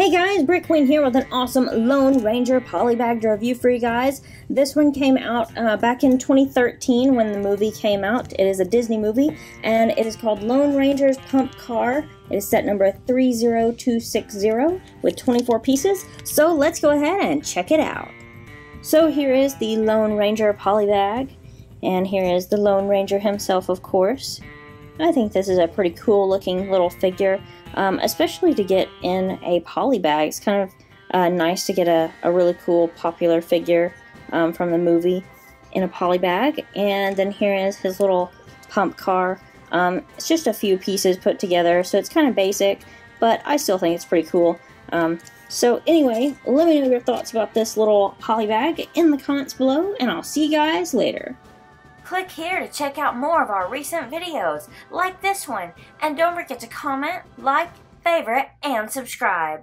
Hey guys, Brick Queen here with an awesome Lone Ranger polybag review for you guys. This one came out uh, back in 2013 when the movie came out. It is a Disney movie and it is called Lone Ranger's Pump Car. It is set number 30260 with 24 pieces. So let's go ahead and check it out. So here is the Lone Ranger polybag and here is the Lone Ranger himself of course. I think this is a pretty cool looking little figure, um, especially to get in a poly bag. It's kind of uh, nice to get a, a, really cool popular figure um, from the movie in a poly bag. And then here is his little pump car. Um, it's just a few pieces put together, so it's kind of basic, but I still think it's pretty cool. Um, so anyway, let me know your thoughts about this little poly bag in the comments below, and I'll see you guys later. Click here to check out more of our recent videos, like this one, and don't forget to comment, like, favorite, and subscribe.